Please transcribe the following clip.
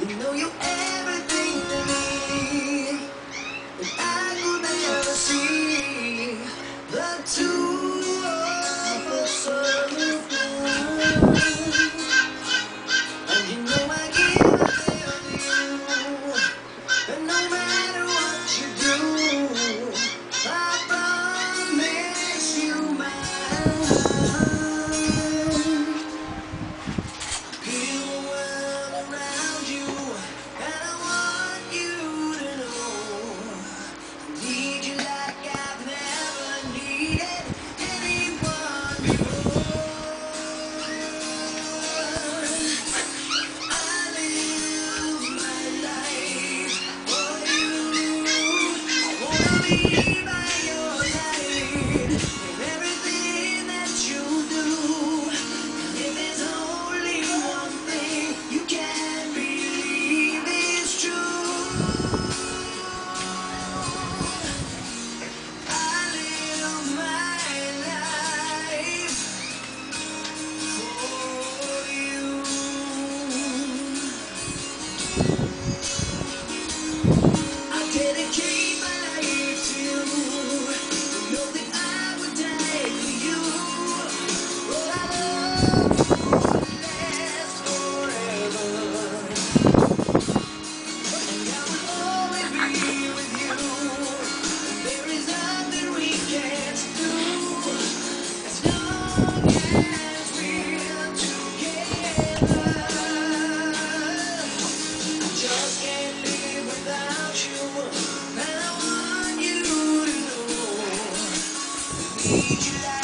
You know you're everything Thank you.